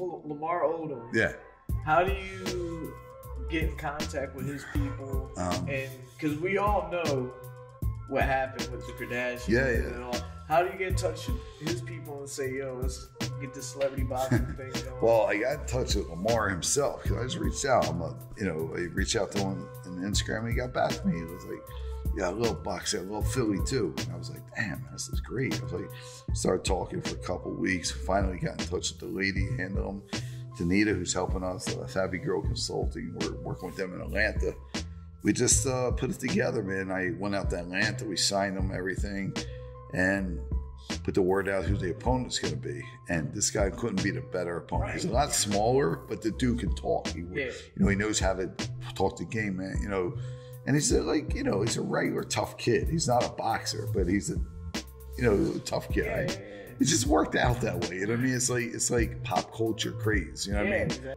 Lamar Odom. Yeah. How do you get in contact with his people? Um, and because we all know what happened with the Kardashians. Yeah, yeah. And all. How do you get in touch with his people and say, "Yo, let's get this celebrity boxing thing going"? Well, I got in touch with Lamar himself because I just reached out. I'm a, you know, I reached out to him on Instagram and he got back to me. He was like, yeah, a little boxer, a little Philly too. And I was like, damn, this is great. I was like, started talking for a couple weeks. Finally got in touch with the lady, handled him, Danita, who's helping us, uh, Savvy Girl Consulting. We're working with them in Atlanta. We just uh, put it together, man. I went out to Atlanta, we signed them, everything, and put the word out who the opponent's going to be. And this guy couldn't be the better opponent. He's a lot smaller, but the dude can talk. He, Yeah. You know, he knows how to talk the game, man. You know, and he's a, like, you know, he's a regular tough kid. He's not a boxer, but he's a, you know, tough kid. I- it just worked out that way. You know what I mean? It's like it's like pop culture craze. You know what Yeah, I mean? exactly.